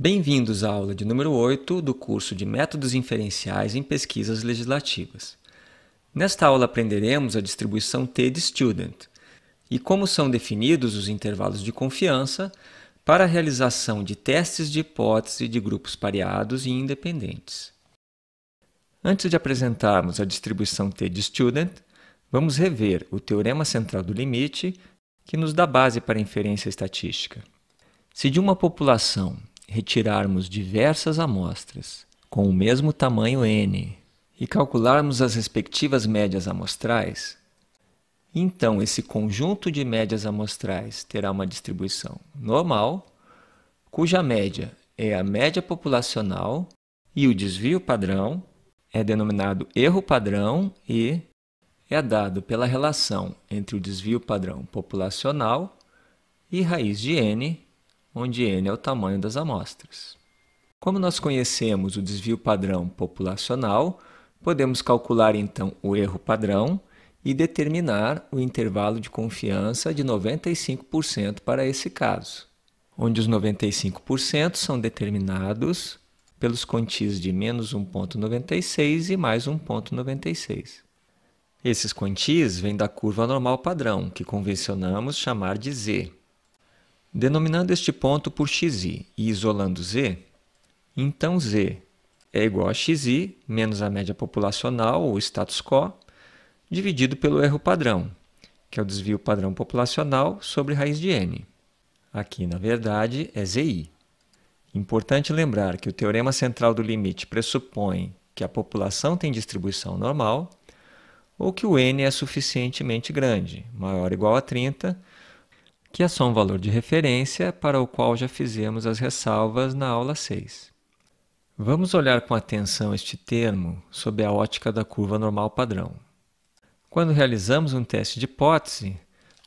Bem-vindos à aula de número 8 do curso de Métodos Inferenciais em Pesquisas Legislativas. Nesta aula aprenderemos a distribuição T de Student e como são definidos os intervalos de confiança para a realização de testes de hipótese de grupos pareados e independentes. Antes de apresentarmos a distribuição T de Student, vamos rever o teorema central do limite que nos dá base para a inferência estatística. Se de uma população retirarmos diversas amostras com o mesmo tamanho n e calcularmos as respectivas médias amostrais, então esse conjunto de médias amostrais terá uma distribuição normal, cuja média é a média populacional e o desvio padrão é denominado erro padrão e é dado pela relação entre o desvio padrão populacional e raiz de n onde n é o tamanho das amostras. Como nós conhecemos o desvio padrão populacional, podemos calcular então o erro padrão e determinar o intervalo de confiança de 95% para esse caso, onde os 95% são determinados pelos quantis de menos 1,96 e mais 1,96. Esses quantis vêm da curva normal padrão, que convencionamos chamar de z. Denominando este ponto por xi e isolando z, então z é igual a xi menos a média populacional, ou status quo, dividido pelo erro padrão, que é o desvio padrão populacional sobre raiz de n. Aqui, na verdade, é zi. Importante lembrar que o teorema central do limite pressupõe que a população tem distribuição normal ou que o n é suficientemente grande, maior ou igual a 30, que é só um valor de referência para o qual já fizemos as ressalvas na aula 6. Vamos olhar com atenção este termo sob a ótica da curva normal padrão. Quando realizamos um teste de hipótese,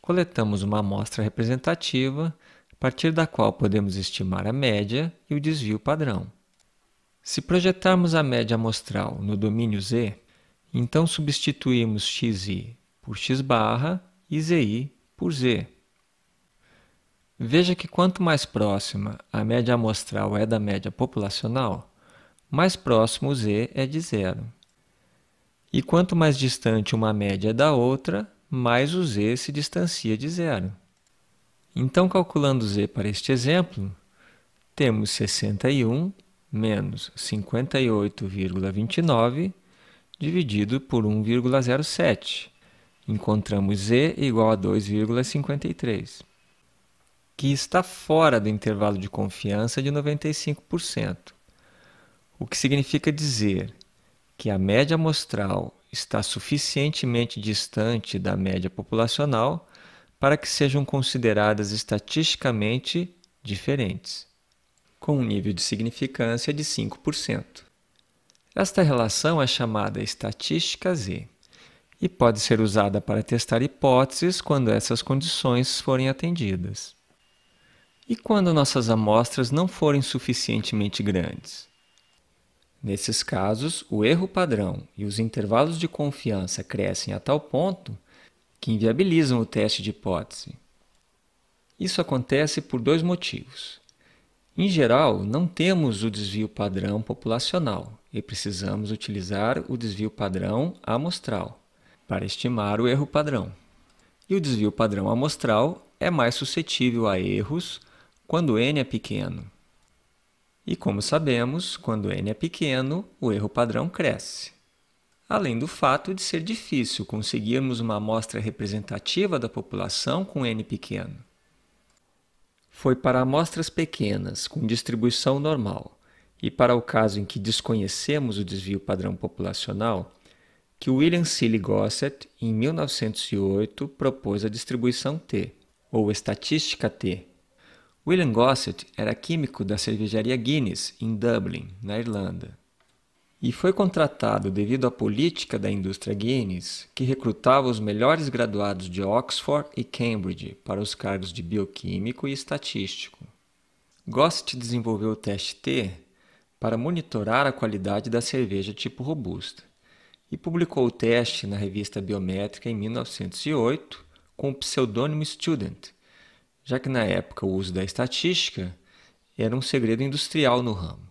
coletamos uma amostra representativa a partir da qual podemos estimar a média e o desvio padrão. Se projetarmos a média amostral no domínio Z, então substituímos xi por x barra e zi por z. Veja que quanto mais próxima a média amostral é da média populacional, mais próximo o z é de zero. E quanto mais distante uma média é da outra, mais o z se distancia de zero. Então, calculando z para este exemplo, temos 61 menos 58,29 dividido por 1,07. Encontramos z igual a 2,53 que está fora do intervalo de confiança de 95%, o que significa dizer que a média amostral está suficientemente distante da média populacional para que sejam consideradas estatisticamente diferentes, com um nível de significância de 5%. Esta relação é chamada estatística Z e pode ser usada para testar hipóteses quando essas condições forem atendidas. E quando nossas amostras não forem suficientemente grandes? Nesses casos, o erro padrão e os intervalos de confiança crescem a tal ponto que inviabilizam o teste de hipótese. Isso acontece por dois motivos. Em geral, não temos o desvio padrão populacional e precisamos utilizar o desvio padrão amostral para estimar o erro padrão. E o desvio padrão amostral é mais suscetível a erros quando n é pequeno. E como sabemos, quando n é pequeno, o erro padrão cresce. Além do fato de ser difícil conseguirmos uma amostra representativa da população com n pequeno. Foi para amostras pequenas, com distribuição normal, e para o caso em que desconhecemos o desvio padrão populacional, que William Seeley Gossett, em 1908, propôs a distribuição T, ou estatística T, William Gossett era químico da cervejaria Guinness, em Dublin, na Irlanda. E foi contratado devido à política da indústria Guinness, que recrutava os melhores graduados de Oxford e Cambridge para os cargos de bioquímico e estatístico. Gossett desenvolveu o teste T para monitorar a qualidade da cerveja tipo robusta e publicou o teste na revista Biométrica em 1908 com o pseudônimo Student, já que na época o uso da estatística era um segredo industrial no ramo.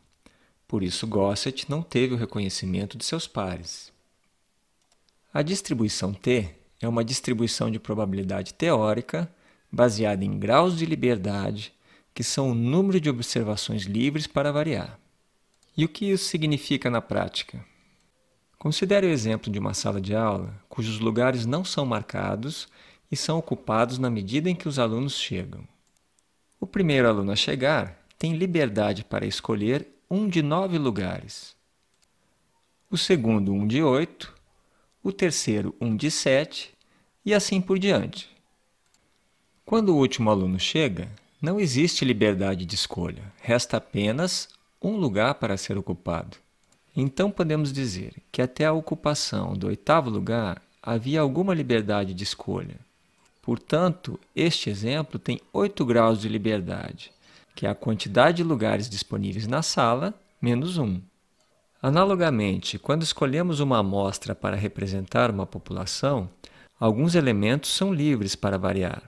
Por isso, Gosset não teve o reconhecimento de seus pares. A distribuição T é uma distribuição de probabilidade teórica baseada em graus de liberdade, que são o número de observações livres para variar. E o que isso significa na prática? Considere o exemplo de uma sala de aula cujos lugares não são marcados e são ocupados na medida em que os alunos chegam. O primeiro aluno a chegar tem liberdade para escolher um de nove lugares. O segundo, um de oito. O terceiro, um de sete. E assim por diante. Quando o último aluno chega, não existe liberdade de escolha, resta apenas um lugar para ser ocupado. Então podemos dizer que até a ocupação do oitavo lugar havia alguma liberdade de escolha. Portanto, este exemplo tem oito graus de liberdade, que é a quantidade de lugares disponíveis na sala menos um. Analogamente, quando escolhemos uma amostra para representar uma população, alguns elementos são livres para variar.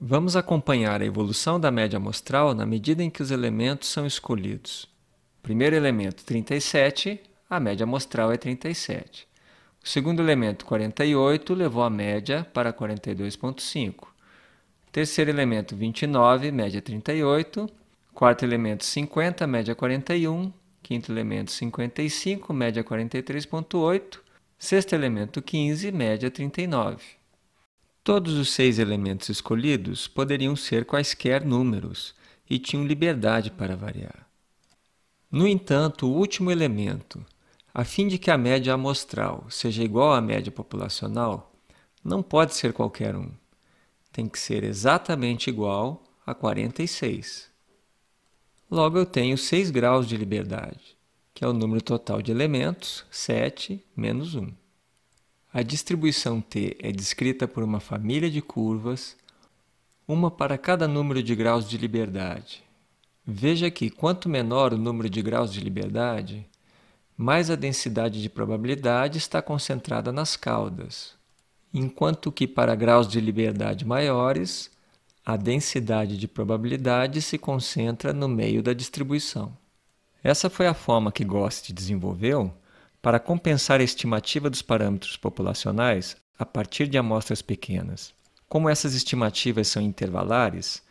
Vamos acompanhar a evolução da média amostral na medida em que os elementos são escolhidos. Primeiro elemento, 37, a média amostral é 37. O segundo elemento, 48, levou a média para 42,5. Terceiro elemento, 29, média 38. Quarto elemento, 50, média 41. Quinto elemento, 55, média 43,8. Sexto elemento, 15, média 39. Todos os seis elementos escolhidos poderiam ser quaisquer números e tinham liberdade para variar. No entanto, o último elemento, a fim de que a média amostral seja igual à média populacional, não pode ser qualquer um. Tem que ser exatamente igual a 46. Logo, eu tenho 6 graus de liberdade, que é o número total de elementos, 7 menos 1. A distribuição T é descrita por uma família de curvas, uma para cada número de graus de liberdade. Veja que quanto menor o número de graus de liberdade, mais a densidade de probabilidade está concentrada nas caudas, enquanto que para graus de liberdade maiores, a densidade de probabilidade se concentra no meio da distribuição. Essa foi a forma que Gost desenvolveu para compensar a estimativa dos parâmetros populacionais a partir de amostras pequenas. Como essas estimativas são intervalares,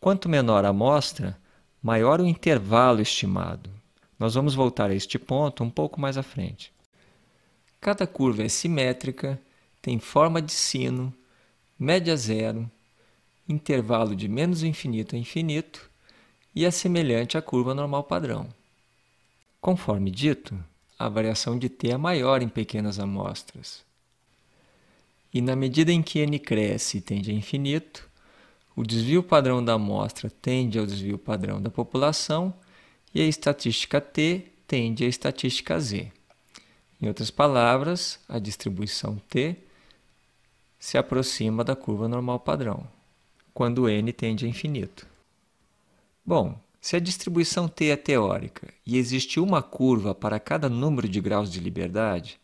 quanto menor a amostra, maior o intervalo estimado. Nós vamos voltar a este ponto um pouco mais à frente. Cada curva é simétrica, tem forma de sino, média zero, intervalo de menos infinito a infinito e é semelhante à curva normal padrão. Conforme dito, a variação de t é maior em pequenas amostras. E na medida em que n cresce e tende a infinito, o desvio padrão da amostra tende ao desvio padrão da população e a estatística t tende à estatística z. Em outras palavras, a distribuição t se aproxima da curva normal padrão, quando n tende a infinito. Bom, se a distribuição T é teórica e existe uma curva para cada número de graus de liberdade,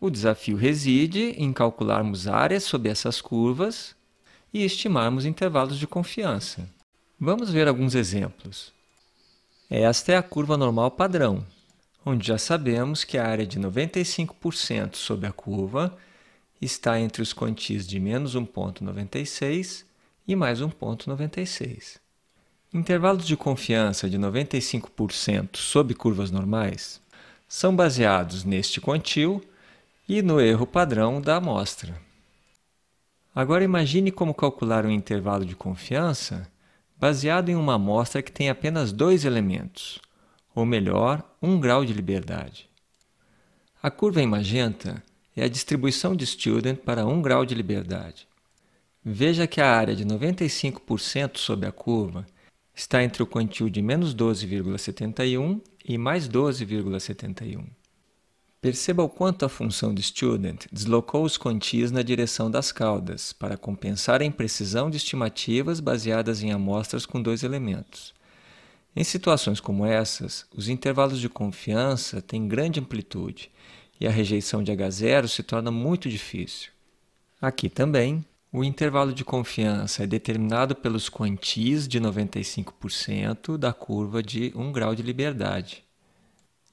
o desafio reside em calcularmos áreas sob essas curvas e estimarmos intervalos de confiança. Vamos ver alguns exemplos. Esta é a curva normal padrão, onde já sabemos que a área de 95% sob a curva está entre os quantis de menos 1,96 e mais 1,96. Intervalos de confiança de 95% sob curvas normais são baseados neste quantil e no erro padrão da amostra. Agora imagine como calcular um intervalo de confiança baseado em uma amostra que tem apenas dois elementos, ou melhor, um grau de liberdade. A curva em magenta é a distribuição de Student para um grau de liberdade. Veja que a área de 95% sob a curva está entre o quantil de menos 12,71 e mais 12,71. Perceba o quanto a função de student deslocou os quantis na direção das caudas para compensar a imprecisão de estimativas baseadas em amostras com dois elementos. Em situações como essas, os intervalos de confiança têm grande amplitude e a rejeição de H0 se torna muito difícil. Aqui também, O intervalo de confiança é determinado pelos quantis de 95% da curva de 1 grau de liberdade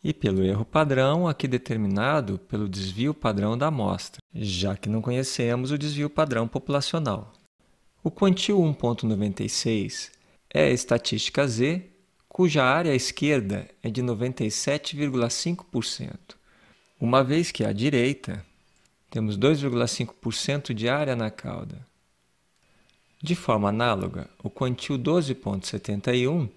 e pelo erro padrão, aqui determinado pelo desvio padrão da amostra, já que não conhecemos o desvio padrão populacional. O quantio 1.96 é a estatística Z, cuja área à esquerda é de 97,5%, uma vez que à direita temos 2,5% de área na cauda. De forma análoga, o quantio 12.71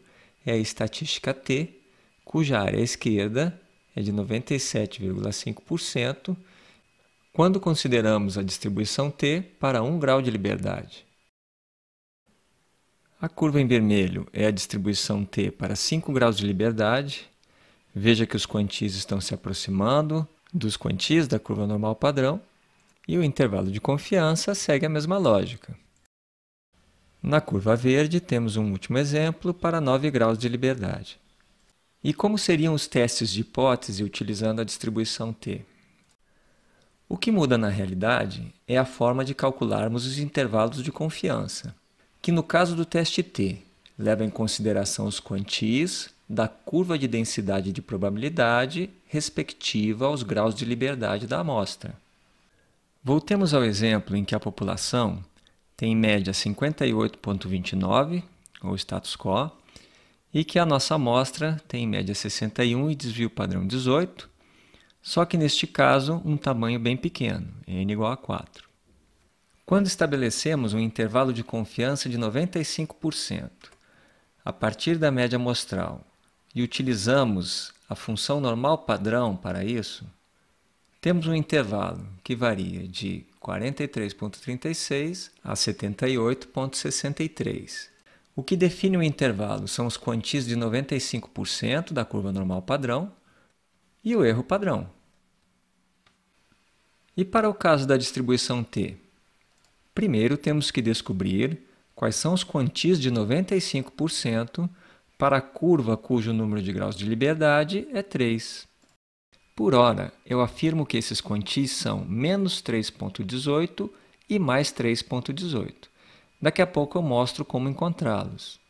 é a estatística T, cuja área esquerda é de 97,5%, quando consideramos a distribuição T para 1 grau de liberdade. A curva em vermelho é a distribuição T para 5 graus de liberdade. Veja que os quantis estão se aproximando dos quantis da curva normal padrão e o intervalo de confiança segue a mesma lógica. Na curva verde, temos um último exemplo para 9 graus de liberdade. E como seriam os testes de hipótese utilizando a distribuição T? O que muda na realidade é a forma de calcularmos os intervalos de confiança, que no caso do teste T leva em consideração os quantis da curva de densidade de probabilidade respectiva aos graus de liberdade da amostra. Voltemos ao exemplo em que a população tem em média 58,29, ou status quo, e que a nossa amostra tem em média 61 e desvio padrão 18, só que neste caso um tamanho bem pequeno, n igual a 4. Quando estabelecemos um intervalo de confiança de 95%, a partir da média amostral, e utilizamos a função normal padrão para isso, temos um intervalo que varia de 43,36 a 78,63. O que define o intervalo são os quantis de 95% da curva normal padrão e o erro padrão. E para o caso da distribuição t? Primeiro temos que descobrir quais são os quantis de 95% para a curva cujo número de graus de liberdade é 3. Por hora, eu afirmo que esses quantis são menos 3,18 e mais 3,18. Daqui a pouco eu mostro como encontrá-los.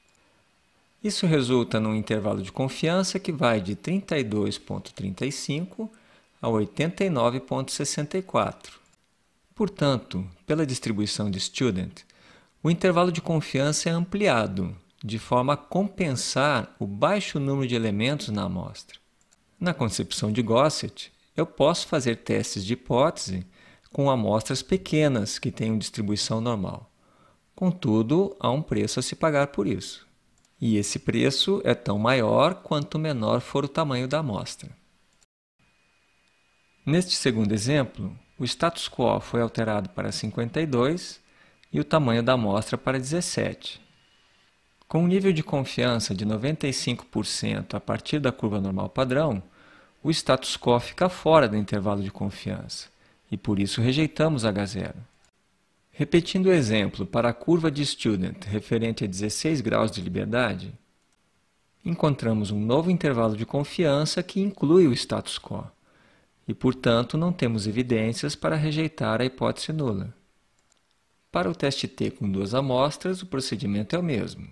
Isso resulta num intervalo de confiança que vai de 32,35 a 89,64. Portanto, pela distribuição de Student, o intervalo de confiança é ampliado, de forma a compensar o baixo número de elementos na amostra. Na concepção de Gossett, eu posso fazer testes de hipótese com amostras pequenas que tenham distribuição normal. Contudo, há um preço a se pagar por isso. E esse preço é tão maior quanto menor for o tamanho da amostra. Neste segundo exemplo, o status quo foi alterado para 52 e o tamanho da amostra para 17. Com um nível de confiança de 95% a partir da curva normal padrão, o status quo fica fora do intervalo de confiança e por isso rejeitamos H0. Repetindo o exemplo para a curva de Student referente a 16 graus de liberdade, encontramos um novo intervalo de confiança que inclui o status quo, e, portanto, não temos evidências para rejeitar a hipótese nula. Para o teste T com duas amostras, o procedimento é o mesmo.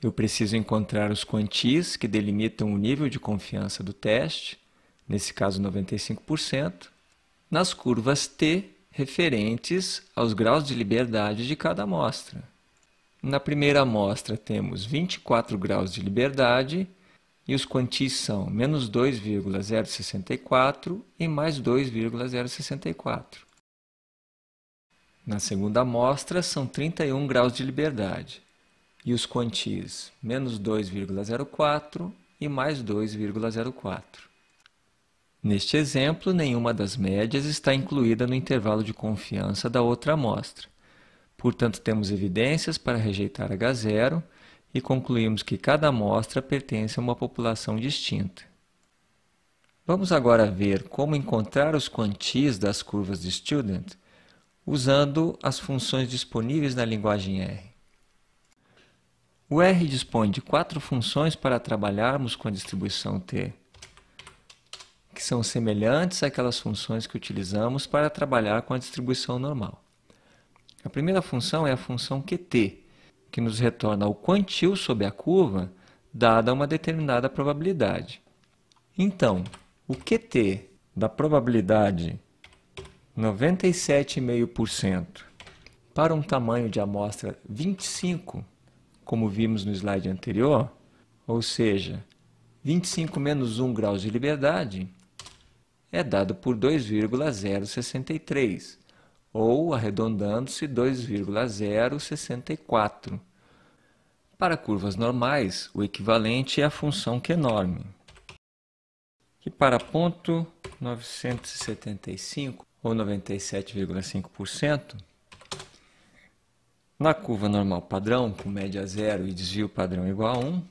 Eu preciso encontrar os quantis que delimitam o nível de confiança do teste, nesse caso 95%, nas curvas T referentes aos graus de liberdade de cada amostra. Na primeira amostra temos 24 graus de liberdade e os quantis são menos 2,064 e mais 2,064. Na segunda amostra são 31 graus de liberdade e os quantis menos 2,04 e mais 2,04. Neste exemplo, nenhuma das médias está incluída no intervalo de confiança da outra amostra. Portanto, temos evidências para rejeitar H0 e concluímos que cada amostra pertence a uma população distinta. Vamos agora ver como encontrar os quantis das curvas de Student usando as funções disponíveis na linguagem R. O R dispõe de quatro funções para trabalharmos com a distribuição T que são semelhantes àquelas funções que utilizamos para trabalhar com a distribuição normal. A primeira função é a função QT, que nos retorna o quantil sob a curva dada uma determinada probabilidade. Então, o QT da probabilidade 97,5% para um tamanho de amostra 25, como vimos no slide anterior, ou seja, 25 menos 1 graus de liberdade, é dado por 2,063, ou, arredondando-se, 2,064. Para curvas normais, o equivalente é a função Q enorme, que para ponto 975, ou 97,5%, na curva normal padrão, com média zero e desvio padrão igual a 1,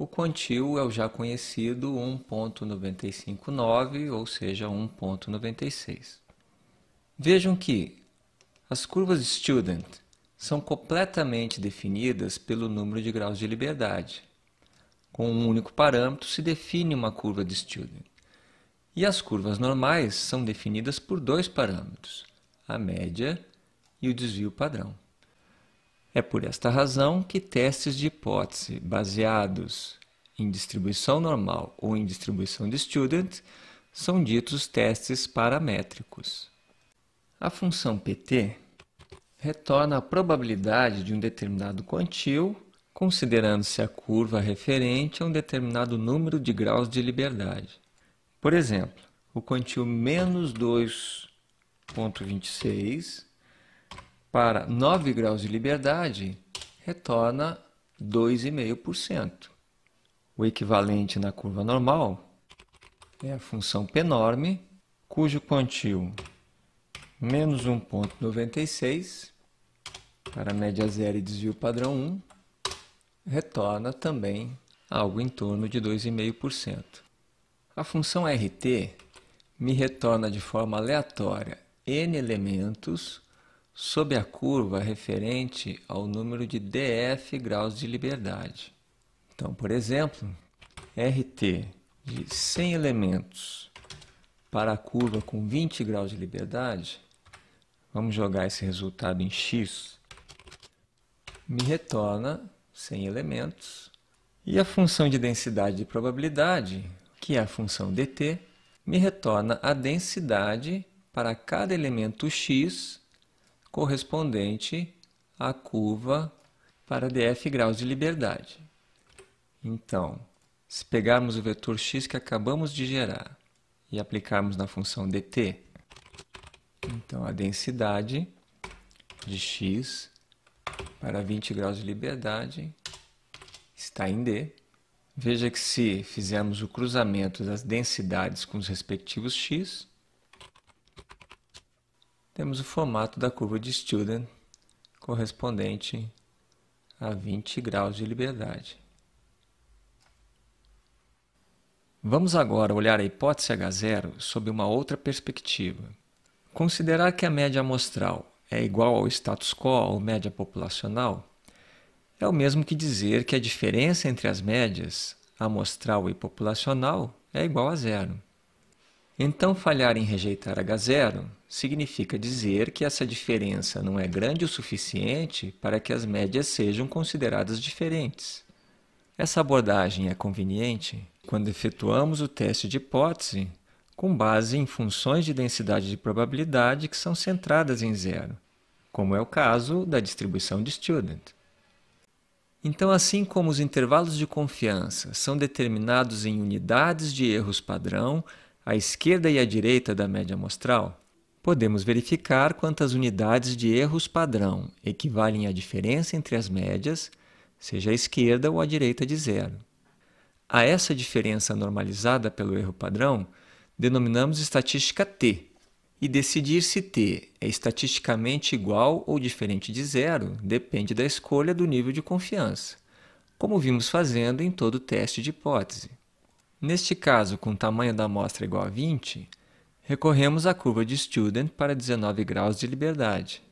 o quantil é o já conhecido 1.959, ou seja, 1.96. Vejam que as curvas Student são completamente definidas pelo número de graus de liberdade. Com um único parâmetro se define uma curva de Student. E as curvas normais são definidas por dois parâmetros, a média e o desvio padrão. É por esta razão que testes de hipótese baseados em distribuição normal ou em distribuição de student são ditos testes paramétricos. A função pt retorna a probabilidade de um determinado quantil, considerando-se a curva referente a um determinado número de graus de liberdade. Por exemplo, o quantil menos 2.26 para 9 graus de liberdade retorna 2,5%. O equivalente na curva normal é a função p-norme, cujo quantil menos 1,96 para média zero e desvio padrão 1 retorna também algo em torno de 2,5%. A função RT me retorna de forma aleatória n elementos sob a curva referente ao número de df graus de liberdade. Então, por exemplo, RT de 100 elementos para a curva com 20 graus de liberdade, vamos jogar esse resultado em x, me retorna 100 elementos. E a função de densidade de probabilidade, que é a função dt, me retorna a densidade para cada elemento x correspondente à curva para df graus de liberdade. Então, se pegarmos o vetor x que acabamos de gerar e aplicarmos na função dt, então a densidade de x para 20 graus de liberdade está em d. Veja que se fizermos o cruzamento das densidades com os respectivos x, temos o formato da curva de Student correspondente a 20 graus de liberdade. Vamos agora olhar a hipótese H0 sob uma outra perspectiva. Considerar que a média amostral é igual ao status quo ou média populacional é o mesmo que dizer que a diferença entre as médias amostral e populacional é igual a zero. Então, falhar em rejeitar H0 significa dizer que essa diferença não é grande o suficiente para que as médias sejam consideradas diferentes. Essa abordagem é conveniente quando efetuamos o teste de hipótese com base em funções de densidade de probabilidade que são centradas em zero, como é o caso da distribuição de Student. Então, assim como os intervalos de confiança são determinados em unidades de erros padrão à esquerda e à direita da média amostral, podemos verificar quantas unidades de erros padrão equivalem à diferença entre as médias, seja à esquerda ou à direita de zero. A essa diferença normalizada pelo erro padrão, denominamos estatística t, e decidir se t é estatisticamente igual ou diferente de zero depende da escolha do nível de confiança, como vimos fazendo em todo teste de hipótese. Neste caso, com o tamanho da amostra igual a 20, recorremos à curva de Student para 19 graus de liberdade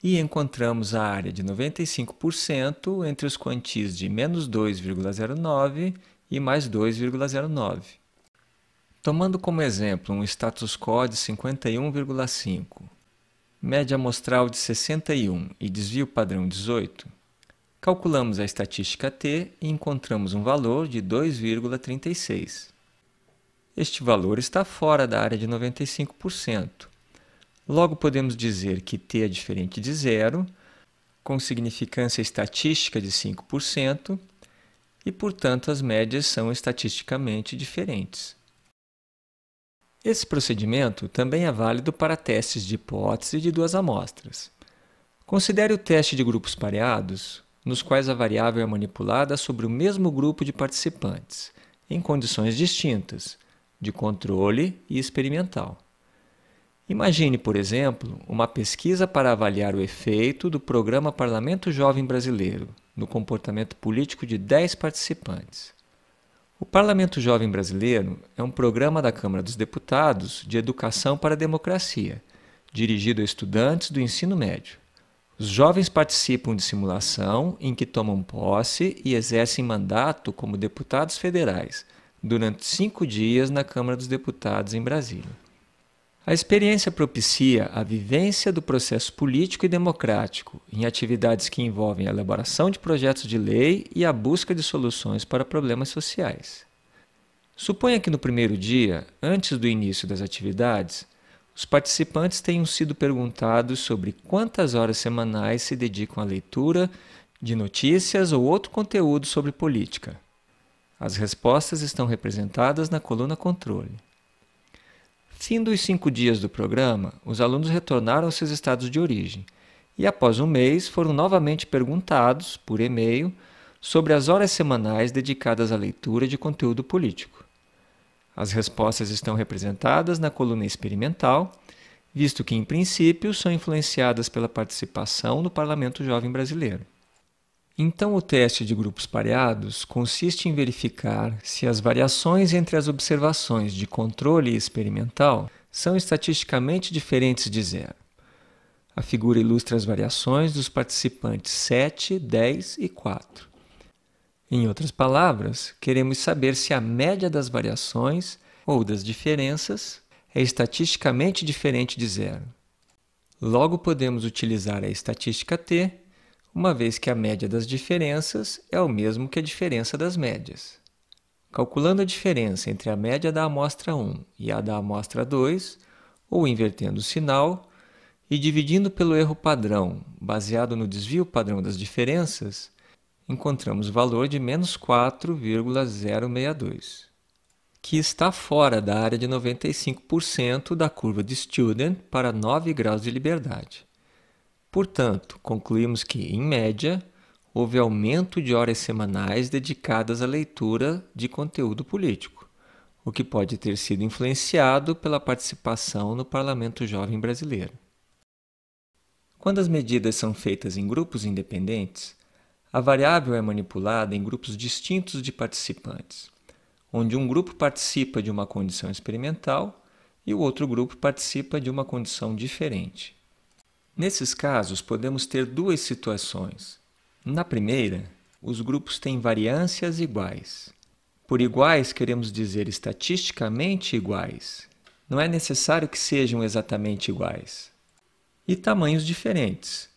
e encontramos a área de 95% entre os quantis de menos 2,09 e mais 2,09. Tomando como exemplo um status quo de 51,5, média amostral de 61 e desvio padrão 18, calculamos a estatística t e encontramos um valor de 2,36. Este valor está fora da área de 95%. Logo, podemos dizer que t é diferente de zero, com significância estatística de 5%, e, portanto, as médias são estatisticamente diferentes. Esse procedimento também é válido para testes de hipótese de duas amostras. Considere o teste de grupos pareados, nos quais a variável é manipulada sobre o mesmo grupo de participantes, em condições distintas, de controle e experimental. Imagine, por exemplo, uma pesquisa para avaliar o efeito do programa Parlamento Jovem Brasileiro no comportamento político de 10 participantes. O Parlamento Jovem Brasileiro é um programa da Câmara dos Deputados de Educação para a Democracia, dirigido a estudantes do ensino médio. Os jovens participam de simulação em que tomam posse e exercem mandato como deputados federais durante cinco dias na Câmara dos Deputados em Brasília. A experiência propicia a vivência do processo político e democrático em atividades que envolvem a elaboração de projetos de lei e a busca de soluções para problemas sociais. Suponha que no primeiro dia, antes do início das atividades, os participantes tenham sido perguntados sobre quantas horas semanais se dedicam à leitura de notícias ou outro conteúdo sobre política. As respostas estão representadas na coluna controle. Fim dos cinco dias do programa, os alunos retornaram aos seus estados de origem e, após um mês, foram novamente perguntados, por e-mail, sobre as horas semanais dedicadas à leitura de conteúdo político. As respostas estão representadas na coluna experimental, visto que, em princípio, são influenciadas pela participação no Parlamento Jovem Brasileiro. Então, o teste de grupos pareados consiste em verificar se as variações entre as observações de controle experimental são estatisticamente diferentes de zero. A figura ilustra as variações dos participantes 7, 10 e 4. Em outras palavras, queremos saber se a média das variações ou das diferenças é estatisticamente diferente de zero. Logo, podemos utilizar a estatística t uma vez que a média das diferenças é o mesmo que a diferença das médias. Calculando a diferença entre a média da amostra 1 e a da amostra 2, ou invertendo o sinal, e dividindo pelo erro padrão, baseado no desvio padrão das diferenças, encontramos o valor de menos 4,062, que está fora da área de 95% da curva de Student para 9 graus de liberdade. Portanto, concluímos que, em média, houve aumento de horas semanais dedicadas à leitura de conteúdo político, o que pode ter sido influenciado pela participação no Parlamento Jovem Brasileiro. Quando as medidas são feitas em grupos independentes, a variável é manipulada em grupos distintos de participantes, onde um grupo participa de uma condição experimental e o outro grupo participa de uma condição diferente. Nesses casos, podemos ter duas situações. Na primeira, os grupos têm variâncias iguais. Por iguais, queremos dizer estatisticamente iguais. Não é necessário que sejam exatamente iguais. E tamanhos diferentes,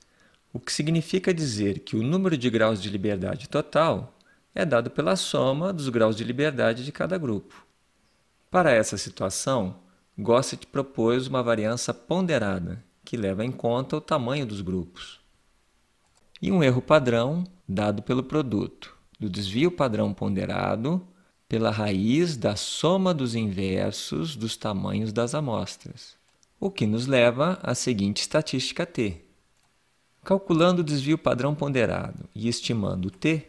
o que significa dizer que o número de graus de liberdade total é dado pela soma dos graus de liberdade de cada grupo. Para essa situação, Gossett propôs uma variância ponderada, que leva em conta o tamanho dos grupos. E um erro padrão dado pelo produto do desvio padrão ponderado pela raiz da soma dos inversos dos tamanhos das amostras, o que nos leva à seguinte estatística t. Calculando o desvio padrão ponderado e estimando t,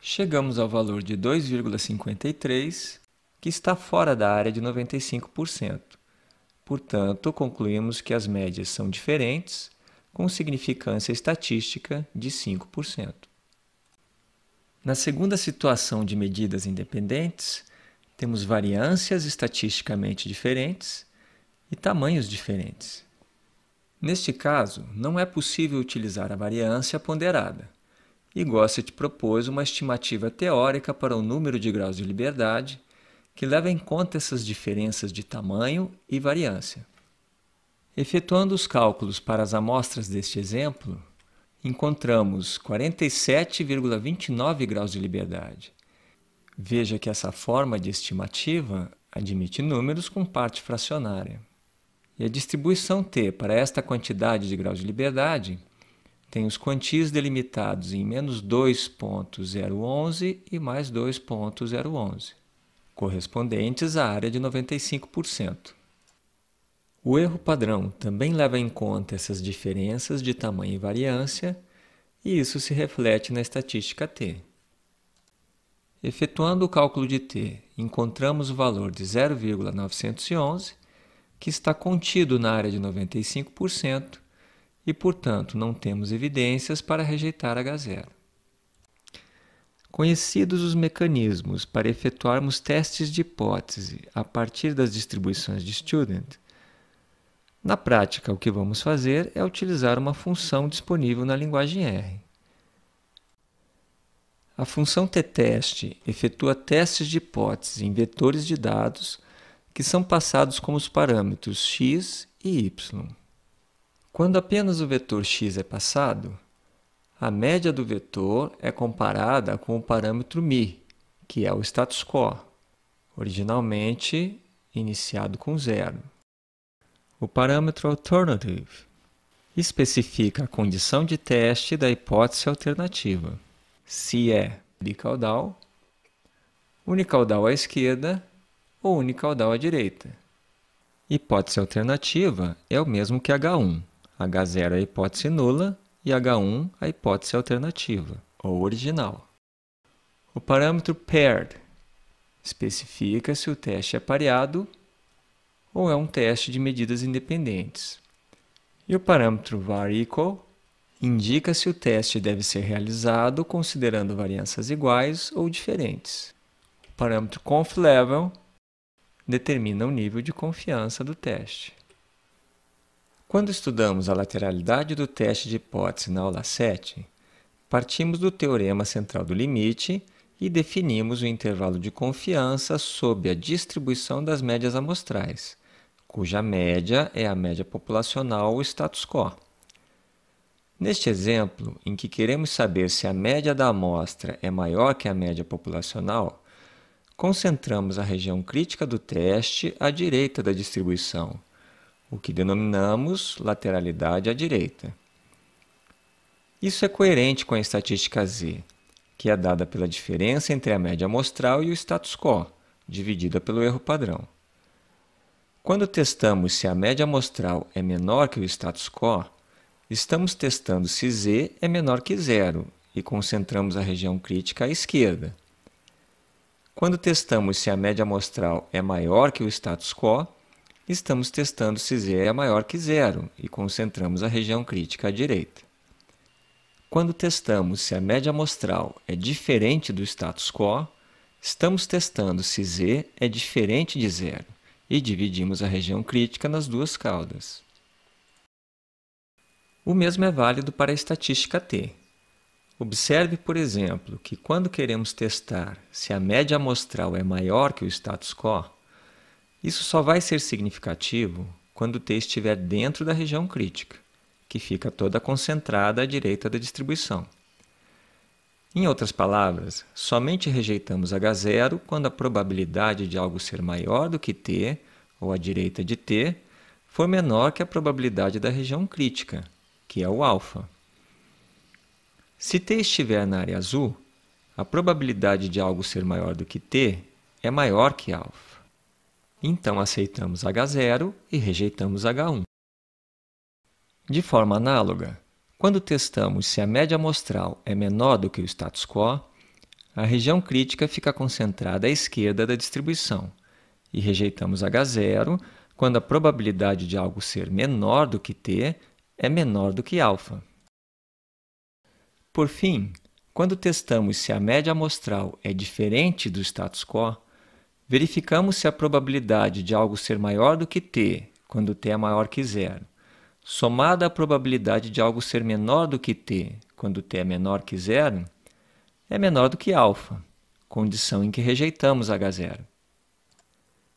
chegamos ao valor de 2,53, que está fora da área de 95%. Portanto, concluímos que as médias são diferentes, com significância estatística de 5%. Na segunda situação de medidas independentes, temos variâncias estatisticamente diferentes e tamanhos diferentes. Neste caso, não é possível utilizar a variância ponderada, e Gossett propôs uma estimativa teórica para o número de graus de liberdade que leva em conta essas diferenças de tamanho e variância. Efetuando os cálculos para as amostras deste exemplo, encontramos 47,29 graus de liberdade. Veja que essa forma de estimativa admite números com parte fracionária. E a distribuição T para esta quantidade de graus de liberdade tem os quantios delimitados em menos 2.011 e mais 2.011, correspondentes à área de 95%. O erro padrão também leva em conta essas diferenças de tamanho e variância, e isso se reflete na estatística T. Efetuando o cálculo de T, encontramos o valor de 0,911, que está contido na área de 95%, e, portanto, não temos evidências para rejeitar H0. Conhecidos os mecanismos para efetuarmos testes de hipótese a partir das distribuições de Student, na prática, o que vamos fazer é utilizar uma função disponível na linguagem R. A função tTest efetua testes de hipótese em vetores de dados que são passados como os parâmetros x e y. Quando apenas o vetor x é passado, a média do vetor é comparada com o parâmetro μ, que é o status quo, originalmente iniciado com zero. O parâmetro alternative especifica a condição de teste da hipótese alternativa, se é bicaudal, unicaudal à esquerda ou unicaudal à direita. Hipótese alternativa é o mesmo que H1. H0 é a hipótese nula e H1 a hipótese alternativa, ou original. O parâmetro paired especifica se o teste é pareado ou é um teste de medidas independentes. E o parâmetro var_equal indica se o teste deve ser realizado considerando variâncias iguais ou diferentes. O parâmetro conf_level determina o nível de confiança do teste. Quando estudamos a lateralidade do teste de hipótese na aula 7, partimos do teorema central do limite e definimos o intervalo de confiança sob a distribuição das médias amostrais, cuja média é a média populacional ou status quo. Neste exemplo, em que queremos saber se a média da amostra é maior que a média populacional, concentramos a região crítica do teste à direita da distribuição, o que denominamos lateralidade à direita. Isso é coerente com a estatística Z, que é dada pela diferença entre a média amostral e o status quo, dividida pelo erro padrão. Quando testamos se a média amostral é menor que o status quo, estamos testando se z é menor que zero e concentramos a região crítica à esquerda. Quando testamos se a média amostral é maior que o status quo, estamos testando se z é maior que zero e concentramos a região crítica à direita. Quando testamos se a média amostral é diferente do status quo, estamos testando se z é diferente de zero e dividimos a região crítica nas duas caudas. O mesmo é válido para a estatística T. Observe, por exemplo, que quando queremos testar se a média amostral é maior que o status quo, isso só vai ser significativo quando o T estiver dentro da região crítica, que fica toda concentrada à direita da distribuição. Em outras palavras, somente rejeitamos H0 quando a probabilidade de algo ser maior do que t, ou à direita de t, for menor que a probabilidade da região crítica, que é o alfa. Se t estiver na área azul, a probabilidade de algo ser maior do que t é maior que alfa. Então aceitamos H0 e rejeitamos H1. De forma análoga, quando testamos se a média amostral é menor do que o status quo, a região crítica fica concentrada à esquerda da distribuição e rejeitamos H0 quando a probabilidade de algo ser menor do que t é menor do que alfa. Por fim, quando testamos se a média amostral é diferente do status quo, verificamos se a probabilidade de algo ser maior do que t quando t é maior que zero somada à probabilidade de algo ser menor do que t quando t é menor que zero, é menor do que alfa, condição em que rejeitamos H0.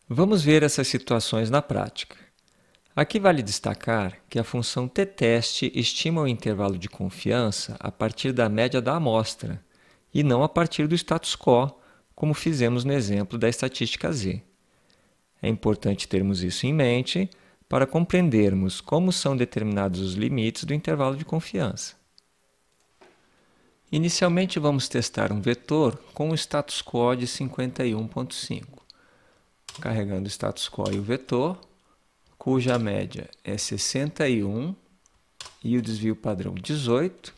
Vamos ver essas situações na prática. Aqui vale destacar que a função t-teste estima o intervalo de confiança a partir da média da amostra e não a partir do status quo, como fizemos no exemplo da estatística Z. É importante termos isso em mente para compreendermos como são determinados os limites do intervalo de confiança. Inicialmente vamos testar um vetor com o status quo de 51.5. Carregando o status quo e o vetor, cuja média é 61 e o desvio padrão 18,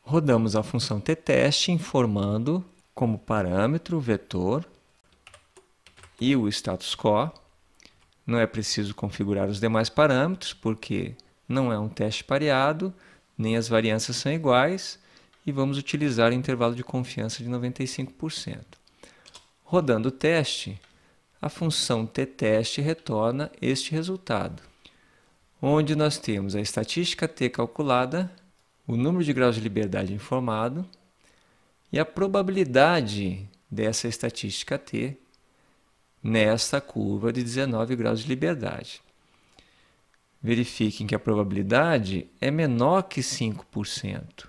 rodamos a função t-teste informando como parâmetro o vetor e o status quo. Não é preciso configurar os demais parâmetros, porque não é um teste pareado, nem as variâncias são iguais, e vamos utilizar o intervalo de confiança de 95%. Rodando o teste, a função t-teste retorna este resultado, onde nós temos a estatística t calculada, o número de graus de liberdade informado e a probabilidade dessa estatística t nesta curva de 19 graus de liberdade. Verifiquem que a probabilidade é menor que 5%.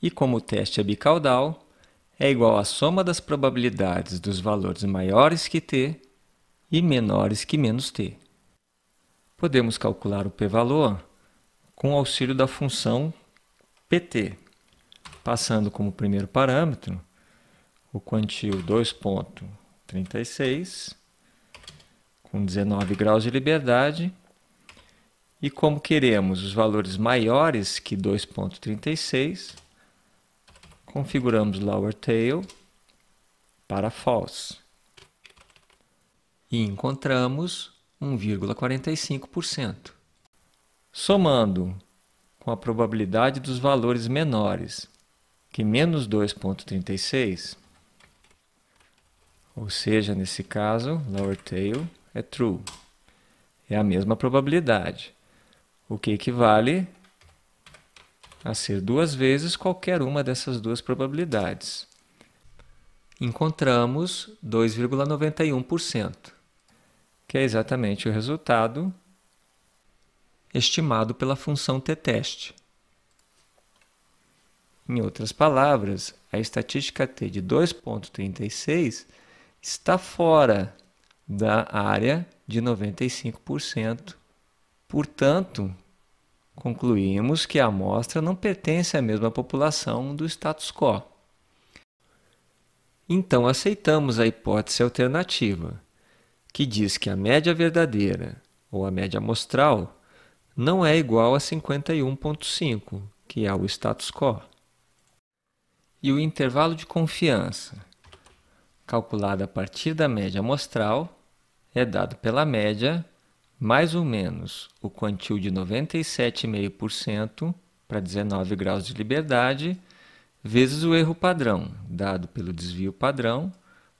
E como o teste é bicaudal, é igual à soma das probabilidades dos valores maiores que t e menores que menos t. Podemos calcular o p-valor com o auxílio da função pt, passando como primeiro parâmetro o quantio 2.36 com 19 graus de liberdade e como queremos os valores maiores que 2.36 configuramos lower tail para false e encontramos 1,45%. Somando com a probabilidade dos valores menores que menos 2,36, ou seja, nesse caso, lower tail é true. É a mesma probabilidade, o que equivale a ser duas vezes qualquer uma dessas duas probabilidades. Encontramos 2,91%, que é exatamente o resultado estimado pela função t-teste. Em outras palavras, a estatística t de 2,36 está fora da área de 95%. Portanto, concluímos que a amostra não pertence à mesma população do status quo. Então aceitamos a hipótese alternativa, que diz que a média verdadeira, ou a média amostral, não é igual a 51,5, que é o status quo. E o intervalo de confiança, calculado a partir da média amostral, é dado pela média mais ou menos o quantil de 97,5% para 19 graus de liberdade, vezes o erro padrão, dado pelo desvio padrão,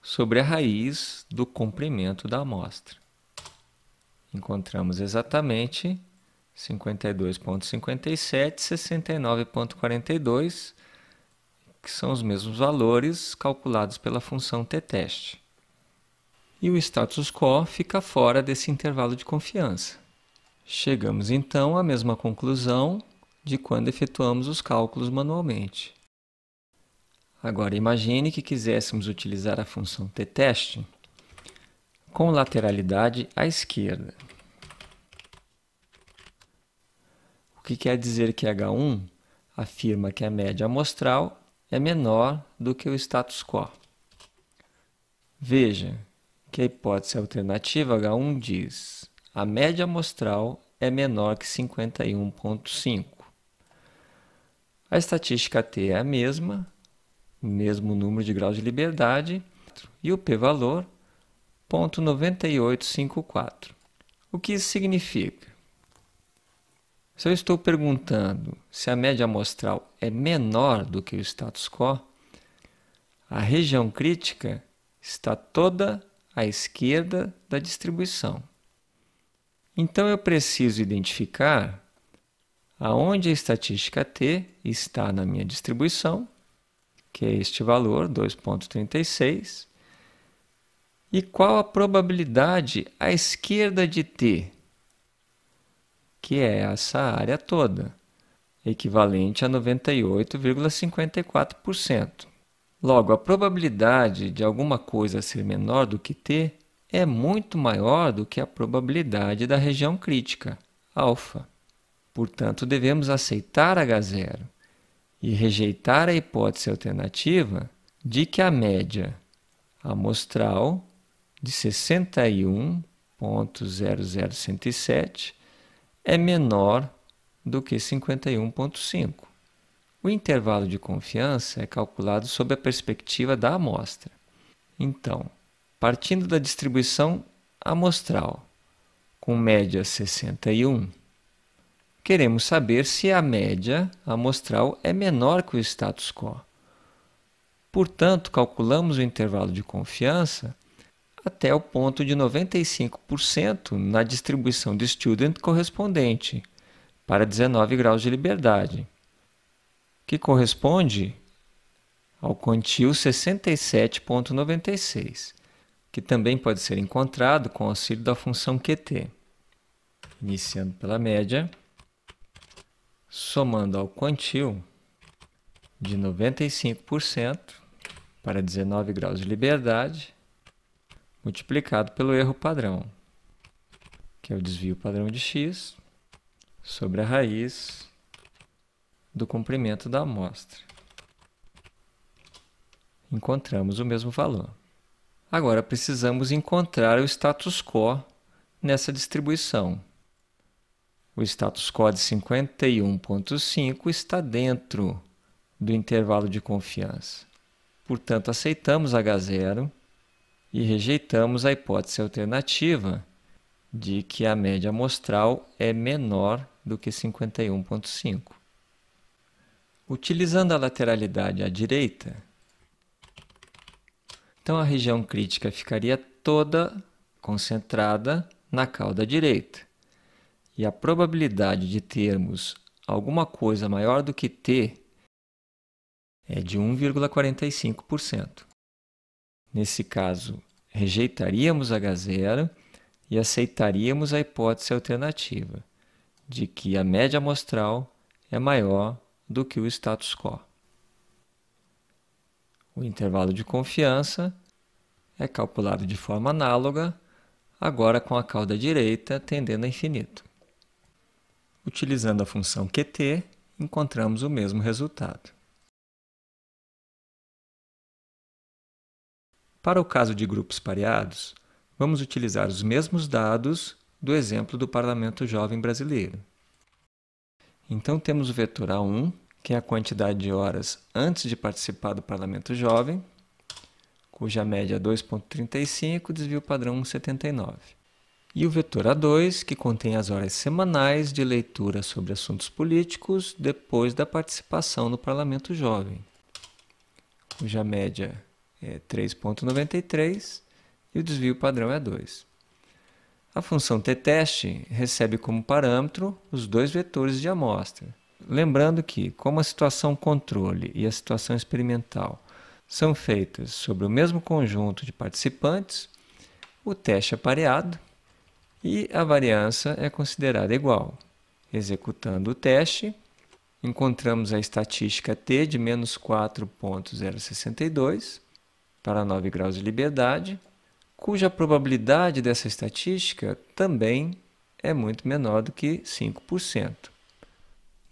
sobre a raiz do comprimento da amostra. Encontramos exatamente 52,57 69,42, que são os mesmos valores calculados pela função t-teste e o status quo fica fora desse intervalo de confiança. Chegamos então à mesma conclusão de quando efetuamos os cálculos manualmente. Agora imagine que quiséssemos utilizar a função t-teste com lateralidade à esquerda. O que quer dizer que H1 afirma que a média amostral é menor do que o status quo. Veja que a hipótese alternativa H1 diz a média amostral é menor que 51,5. A estatística T é a mesma, mesmo número de graus de liberdade, e o p-valor 0,9854. O que isso significa? Se eu estou perguntando se a média amostral é menor do que o status quo, a região crítica está toda à esquerda da distribuição. Então eu preciso identificar aonde a estatística t está na minha distribuição, que é este valor, 2.36, e qual a probabilidade à esquerda de t, que é essa área toda, equivalente a 98,54%. Logo, a probabilidade de alguma coisa ser menor do que t é muito maior do que a probabilidade da região crítica, alfa. Portanto, devemos aceitar H0 e rejeitar a hipótese alternativa de que a média amostral de 61.00107 é menor do que 51.5. O intervalo de confiança é calculado sob a perspectiva da amostra. Então, partindo da distribuição amostral, com média 61, queremos saber se a média amostral é menor que o status quo. Portanto, calculamos o intervalo de confiança até o ponto de 95% na distribuição de student correspondente, para 19 graus de liberdade, que corresponde ao quantil 67.96, que também pode ser encontrado com auxílio da função QT. Iniciando pela média, somando ao quantil de 95% para 19 graus de liberdade, multiplicado pelo erro padrão, que é o desvio padrão de x sobre a raiz do comprimento da amostra. Encontramos o mesmo valor. Agora precisamos encontrar o status quo nessa distribuição. O status quo de 51.5 está dentro do intervalo de confiança. Portanto, aceitamos H0 e rejeitamos a hipótese alternativa de que a média amostral é menor do que 51.5. Utilizando a lateralidade à direita, então a região crítica ficaria toda concentrada na cauda direita e a probabilidade de termos alguma coisa maior do que t é de 1,45%. Nesse caso, rejeitaríamos H0 e aceitaríamos a hipótese alternativa de que a média amostral é maior do que o status quo. O intervalo de confiança é calculado de forma análoga, agora com a cauda direita tendendo a infinito. Utilizando a função QT, encontramos o mesmo resultado. Para o caso de grupos pareados, vamos utilizar os mesmos dados do exemplo do Parlamento Jovem Brasileiro. Então temos o vetor A1, que é a quantidade de horas antes de participar do Parlamento Jovem, cuja média é 2,35, desvio padrão 1,79 e o vetor A2, que contém as horas semanais de leitura sobre assuntos políticos depois da participação no Parlamento Jovem, cuja média é 3,93 e o desvio padrão é 2. A função t-teste recebe como parâmetro os dois vetores de amostra. Lembrando que, como a situação controle e a situação experimental são feitas sobre o mesmo conjunto de participantes, o teste é pareado e a variância é considerada igual. Executando o teste, encontramos a estatística T de menos 4.062 para 9 graus de liberdade, cuja probabilidade dessa estatística também é muito menor do que 5%.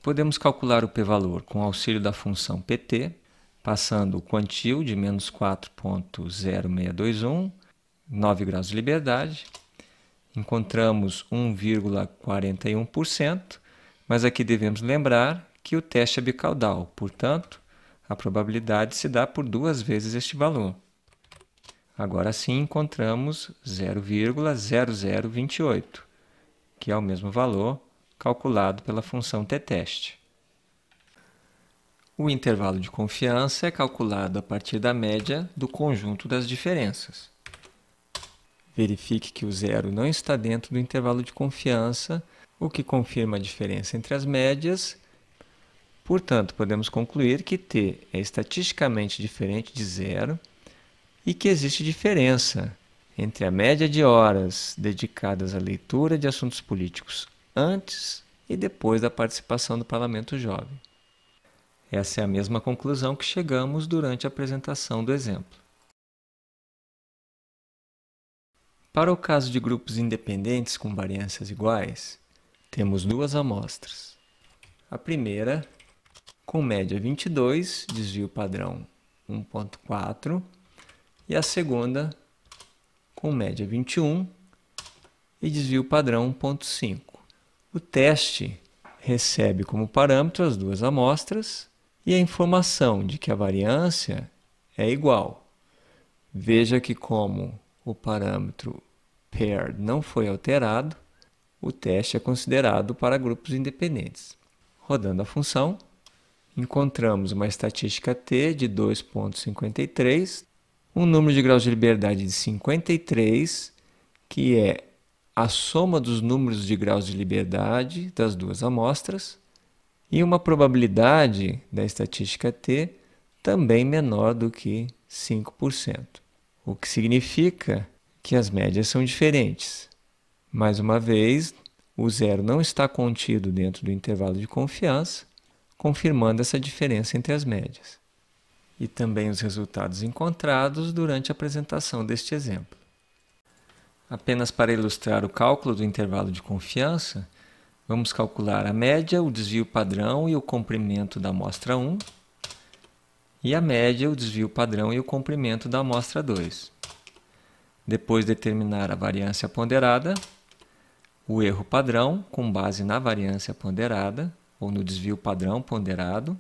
Podemos calcular o p-valor com auxílio da função pt, passando o quantil de menos 4.0621, 9 graus de liberdade, encontramos 1,41%, mas aqui devemos lembrar que o teste é bicaudal, portanto, a probabilidade se dá por duas vezes este valor. Agora sim encontramos 0,0028, que é o mesmo valor calculado pela função t-teste. O intervalo de confiança é calculado a partir da média do conjunto das diferenças. Verifique que o zero não está dentro do intervalo de confiança, o que confirma a diferença entre as médias. Portanto, podemos concluir que t é estatisticamente diferente de zero e que existe diferença entre a média de horas dedicadas à leitura de assuntos políticos antes e depois da participação do Parlamento Jovem. Essa é a mesma conclusão que chegamos durante a apresentação do exemplo. Para o caso de grupos independentes com variâncias iguais, temos duas amostras. A primeira, com média 22, desvio padrão 1.4, e a segunda, com média 21 e desvio padrão 1.5. O teste recebe como parâmetro as duas amostras e a informação de que a variância é igual. Veja que como o parâmetro paired não foi alterado, o teste é considerado para grupos independentes. Rodando a função, encontramos uma estatística T de 2,53, um número de graus de liberdade de 53, que é a soma dos números de graus de liberdade das duas amostras, e uma probabilidade da estatística T também menor do que 5%, o que significa que as médias são diferentes. Mais uma vez, o zero não está contido dentro do intervalo de confiança, confirmando essa diferença entre as médias. E também os resultados encontrados durante a apresentação deste exemplo. Apenas para ilustrar o cálculo do intervalo de confiança, Vamos calcular a média, o desvio padrão e o comprimento da amostra 1. E a média, o desvio padrão e o comprimento da amostra 2. Depois determinar a variância ponderada, o erro padrão com base na variância ponderada ou no desvio padrão ponderado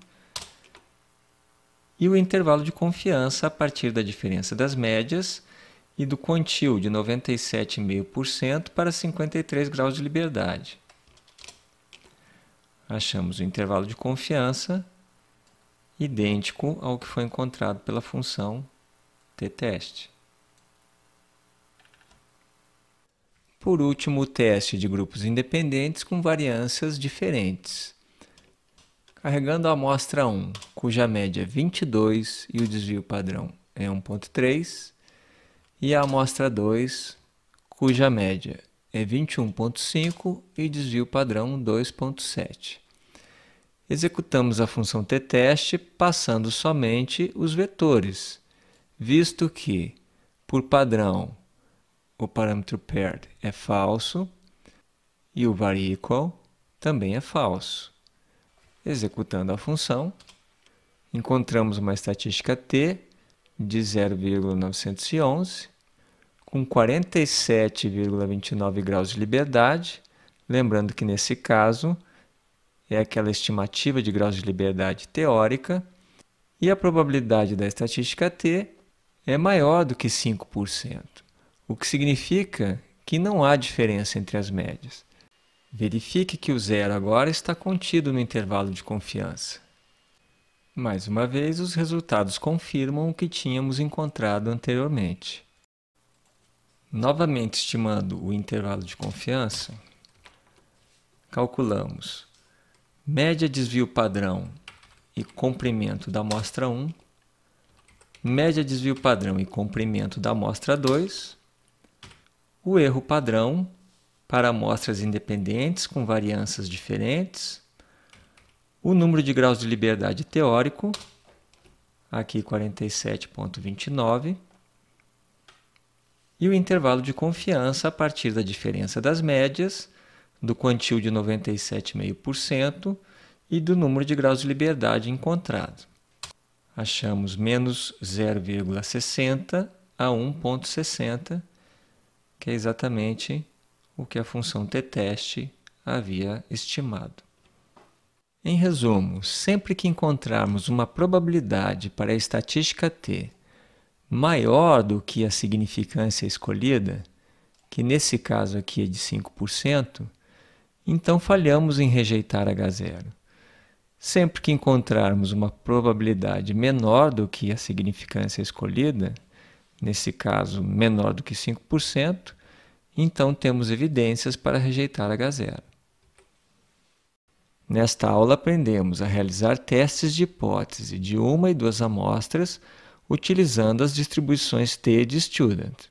e o intervalo de confiança a partir da diferença das médias e do quantil de 97,5% para 53 graus de liberdade achamos o intervalo de confiança idêntico ao que foi encontrado pela função t-teste. Por último, o teste de grupos independentes com variâncias diferentes. Carregando a amostra 1, cuja média é 22 e o desvio padrão é 1.3, e a amostra 2, cuja média é 21.5 e desvio padrão 2.7. Executamos a função tTest passando somente os vetores, visto que, por padrão, o parâmetro paired é falso e o var_equal também é falso. Executando a função, encontramos uma estatística t de 0,911 com 47,29 graus de liberdade, lembrando que nesse caso é aquela estimativa de graus de liberdade teórica, e a probabilidade da estatística T é maior do que 5%, o que significa que não há diferença entre as médias. Verifique que o zero agora está contido no intervalo de confiança. Mais uma vez, os resultados confirmam o que tínhamos encontrado anteriormente. Novamente estimando o intervalo de confiança, calculamos média desvio padrão e comprimento da amostra 1, média desvio padrão e comprimento da amostra 2, o erro padrão para amostras independentes com variâncias diferentes, o número de graus de liberdade teórico, aqui 47.29, e o intervalo de confiança a partir da diferença das médias, do quantil de 97,5% e do número de graus de liberdade encontrado. Achamos menos 0,60 a 1,60, que é exatamente o que a função t-teste havia estimado. Em resumo, sempre que encontrarmos uma probabilidade para a estatística t maior do que a significância escolhida, que nesse caso aqui é de 5%, então falhamos em rejeitar H0. Sempre que encontrarmos uma probabilidade menor do que a significância escolhida, nesse caso menor do que 5%, então temos evidências para rejeitar H0. Nesta aula aprendemos a realizar testes de hipótese de uma e duas amostras utilizando as distribuições T de Student.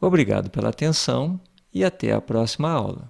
Obrigado pela atenção e até a próxima aula.